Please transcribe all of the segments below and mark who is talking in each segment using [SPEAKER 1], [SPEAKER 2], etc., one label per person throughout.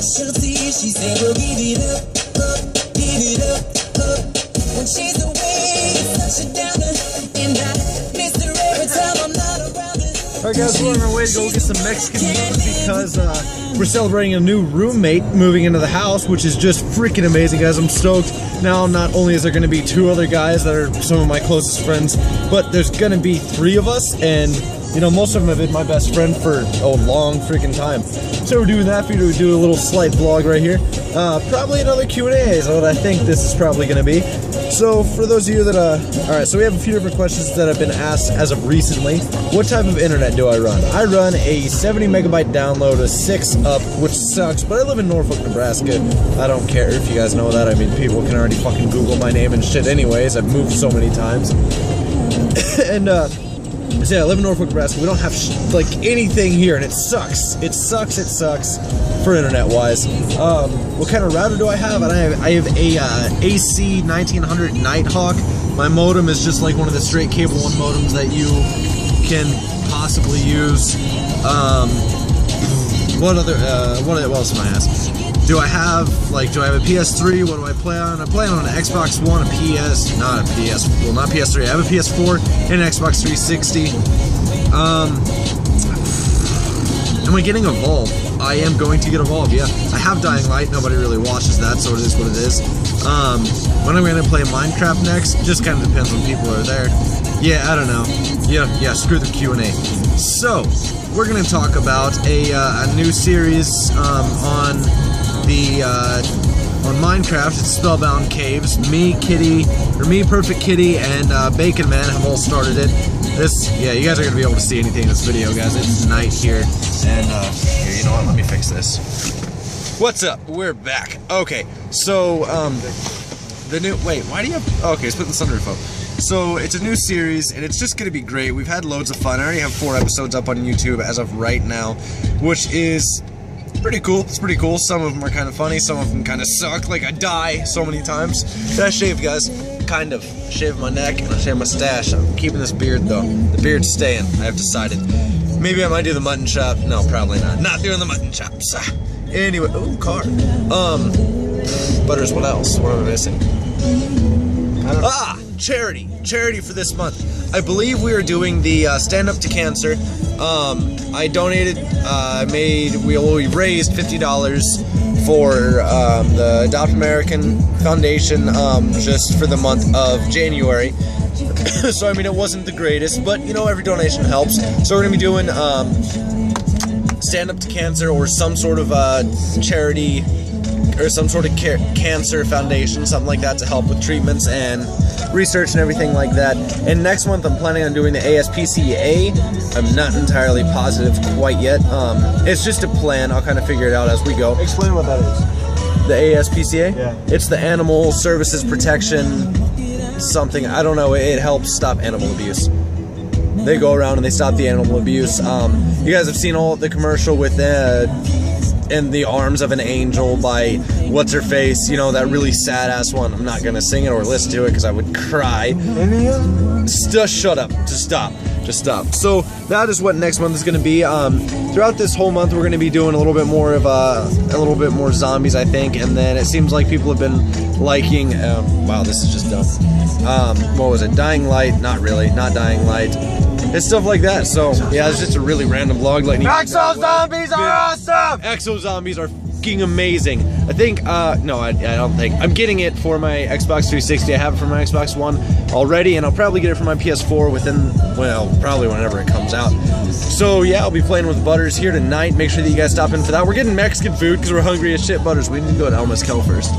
[SPEAKER 1] specialty. She said, we'll give it up, up, give it up, up. When she's away, such a downer. And I miss her every time I'm not around.
[SPEAKER 2] Alright guys, we're on our way to go get some Mexican food because uh, we're celebrating a new roommate moving into the house, which is just freaking amazing, guys. I'm stoked. Now, not only is there going to be two other guys that are some of my closest friends, but there's going to be three of us, and you know, most of them have been my best friend for a long freaking time. So we're doing that for you to do a little slight vlog right here. Uh, probably another Q&A is what I think this is probably going to be. So for those of you that, uh, all right, so we have a few different questions that have been asked as of recently. What type of internet do I run? I run a 70 megabyte download, a 6 up, which sucks, but I live in Norfolk, Nebraska. I don't care if you guys know that. I mean, people can already fucking Google my name and shit anyways. I've moved so many times. and, uh, so yeah, I live in Norfolk, Nebraska. We don't have like anything here, and it sucks. It sucks. It sucks for internet wise. Um, what kind of router do I have? And I have I have a uh, AC 1900 Nighthawk. My modem is just like one of the straight cable one modems that you can possibly use. Um, what other? Uh, what, else am I asking? Do I have like? Do I have a PS3? What do I play on? I play on an Xbox One, a PS, not a PS. Well, not PS3. I have a PS4 and an Xbox 360. Um, am I getting Evolve? I am going to get Evolve. Yeah, I have Dying Light. Nobody really watches that, so it is what it is. Um, when I'm going to play Minecraft next, just kind of depends when people are there. Yeah, I don't know. Yeah, yeah. Screw the Q and A. So we're going to talk about a, uh, a new series um, on the uh, on Minecraft. It's Spellbound Caves. Me, Kitty, or me, Perfect Kitty, and uh, Bacon Man have all started it. This, yeah, you guys are gonna be able to see anything in this video, guys. It's night here, and uh, here, you know what? Let me fix this. What's up? We're back. Okay, so um, the new. Wait, why do you have? Okay, it's put in the sunroof up. So it's a new series, and it's just gonna be great. We've had loads of fun. I already have four episodes up on YouTube as of right now, which is pretty cool. It's pretty cool. Some of them are kind of funny. Some of them kind of suck. Like I die so many times. Did I shave, guys? Kind of. Shave my neck and I shave my stash. I'm keeping this beard though. The beard's staying. I have decided. Maybe I might do the mutton chop. No, probably not. Not doing the mutton chops. Anyway, ooh, car. Um, Butters, what else? What am I missing? Ah, charity. Charity for this month. I believe we are doing the uh, Stand Up to Cancer. Um, I donated, uh, I made, we, we raised $50 for um, the Adopt American Foundation um, just for the month of January. so, I mean, it wasn't the greatest, but, you know, every donation helps. So, we're going to be doing um, Stand Up to Cancer or some sort of uh, charity or some sort of ca- cancer foundation, something like that, to help with treatments and research and everything like that. And next month, I'm planning on doing the ASPCA. I'm not entirely positive quite yet. Um, it's just a plan. I'll kind of figure it out as we go.
[SPEAKER 3] Explain what that is.
[SPEAKER 2] The ASPCA?
[SPEAKER 3] Yeah.
[SPEAKER 2] It's the Animal Services Protection something. I don't know. It helps stop animal abuse. They go around and they stop the animal abuse. Um, you guys have seen all the commercial with uh, in the arms of an angel by what's her face you know that really sad ass one. I'm not gonna sing it or listen to it because i would cry. Just shut up. Just stop just stop. So that is what next month is going to be. Um, throughout this whole month we're going to be doing a little bit more of uh, a little bit more zombies i think and then it seems like people have been liking um, wow this is just dumb. Um, what was it? Dying light? Not really. Not dying light. It's stuff like that. So yeah it's just a really random vlog like
[SPEAKER 3] Exo zombies are awesome!
[SPEAKER 2] Exo zombies are fucking amazing. I think, uh, no, I, I don't think. I'm getting it for my Xbox 360. I have it for my Xbox One already, and I'll probably get it for my PS4 within, well, probably whenever it comes out. So, yeah, I'll be playing with Butters here tonight. Make sure that you guys stop in for that. We're getting Mexican food because we're hungry as shit, Butters. We need to go to El Mezcal first.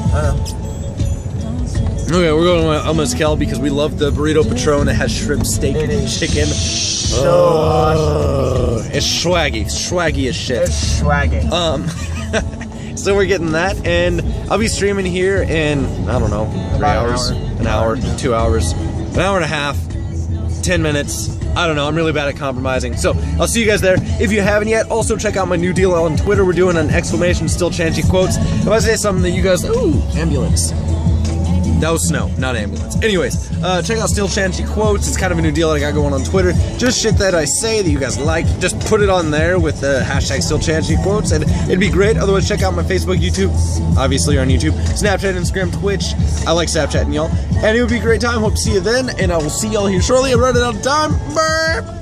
[SPEAKER 2] Okay, we're going to El Mezcal because we love the burrito patron. It has shrimp, steak,
[SPEAKER 3] and
[SPEAKER 2] chicken.
[SPEAKER 3] So
[SPEAKER 2] Oh, it's swaggy, swaggy as shit.
[SPEAKER 3] It's swaggy.
[SPEAKER 2] Um, so we're getting that, and I'll be streaming here in I don't know three
[SPEAKER 3] About an
[SPEAKER 2] hours,
[SPEAKER 3] hour.
[SPEAKER 2] an hour, two hours, an hour and a half, ten minutes. I don't know. I'm really bad at compromising. So I'll see you guys there. If you haven't yet, also check out my new deal on Twitter. We're doing an exclamation StillChanchi quotes. If I say something that you guys, ooh, ambulance. That was snow, not ambulance. Anyways, uh, check out StillChanchi Quotes. It's kind of a new deal I got going on Twitter. Just shit that I say that you guys like. Just put it on there with the hashtag StillChanchi Quotes, and it'd be great. Otherwise, check out my Facebook, YouTube, obviously on YouTube, Snapchat, Instagram, Twitch. I like Snapchatting y'all. And it would be a great time. Hope to see you then, and I will see y'all here shortly. I'm running out of time. Burp.